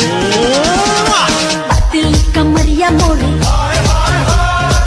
Yeah.